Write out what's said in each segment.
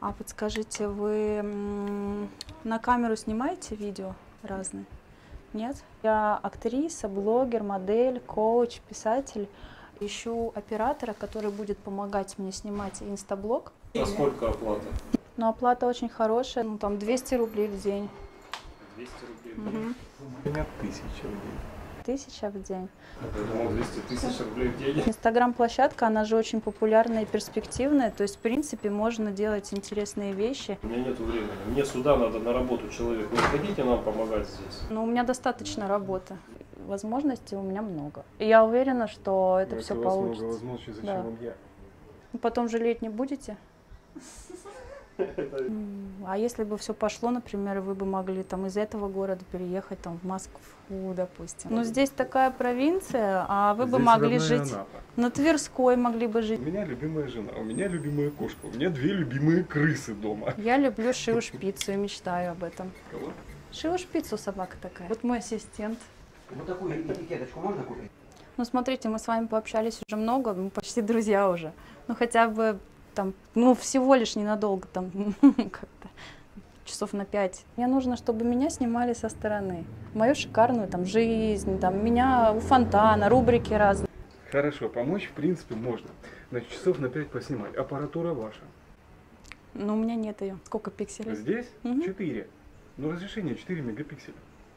А подскажите, вы на камеру снимаете видео разные? Нет? Я актриса, блогер, модель, коуч, писатель. Ищу оператора, который будет помогать мне снимать инстаблог. А сколько оплата? Но оплата очень хорошая, ну там 200 рублей в день. 200 рублей. Мгм. У меня тысяча в день. Тысяча в день. Я думал, 200 тысяч рублей в день. Инстаграм-площадка, она же очень популярная и перспективная, то есть, в принципе, можно делать интересные вещи. У меня нет времени. Мне сюда надо на работу человек. Вы хотите нам помогать здесь? Но у меня достаточно работы. Возможностей у меня много. И я уверена, что это Ну, все если у вас много получится. возможностей, зачем Да. вам я? Ну, Потом жалеть не будете? А если бы все пошло, например, вы бы могли там из этого города переехать там в Москву, допустим. Ну здесь такая провинция, а вы бы могли жить Анапа. на Тверской, могли бы У жить. меня любимая жена, у меня любимая кошка, у меня две любимые крысы дома. Я люблю шиву шпицу и мечтаю об этом. Кого? Шиву шпицу собака такая. Вот мой ассистент. Вот такую этикеточку можно купить? Ну, смотрите, мы с вами пообщались уже много, мы почти друзья уже. Ну, хотя бы там, ну, всего лишь ненадолго, там, как-то часов на пять. Мне нужно, чтобы меня снимали со стороны. Мою шикарную там жизнь, там, меня у фонтана, рубрики разные. Хорошо, помочь в принципе можно. Значит, часов на 5 поснимать. Аппаратура ваша. Но у меня нет ее. Сколько пикселей? Здесь. 4. Ну, разрешение 4 мегапикселя.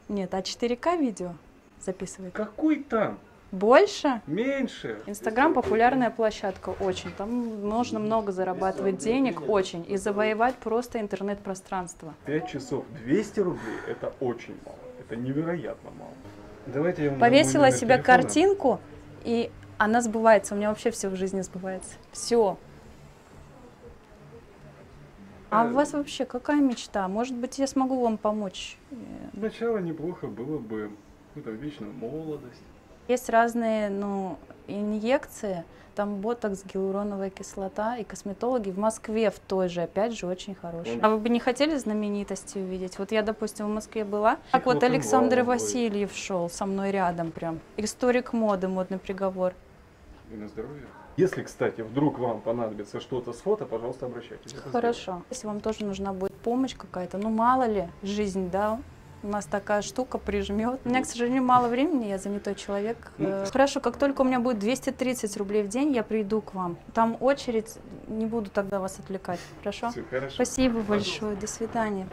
Нет, а 4К видео записывает. Какой там? Больше? Меньше. Инстаграм популярная площадка, очень. Там можно много зарабатывать денег, очень. И завоевать просто интернет-пространство. 5 часов 200 рублей – это очень мало. Это невероятно мало. Давайте я вам Повесила себе телефона. картинку, и она сбывается. У меня вообще все в жизни сбывается. Все. А у вас вообще какая мечта? Может быть, я смогу вам помочь? Сначала неплохо было бы какую-то вечную молодость. Есть разные, ну, инъекции, там ботокс, гиалуроновая кислота и косметологи в Москве в той же, опять же, очень хорошие. А вы бы не хотели знаменитости увидеть? Вот я, допустим, в Москве была, так вот Александр будет. Васильев шел со мной рядом прям. Историк моды, модный приговор. И на здоровье. Если, кстати, вдруг вам понадобится что-то с фото, пожалуйста, обращайтесь. Хорошо. Если вам тоже нужна будет помощь какая-то, ну мало ли, жизнь, да, у нас такая штука прижмет. У меня, к сожалению, мало времени, я занятой человек. Э, Хорошо, как только у меня будет 230 рублей в день, я приду к вам. Там очередь, не буду тогда вас отвлекать. Хорошо? Всё, хорошо. Спасибо большое, до свидания.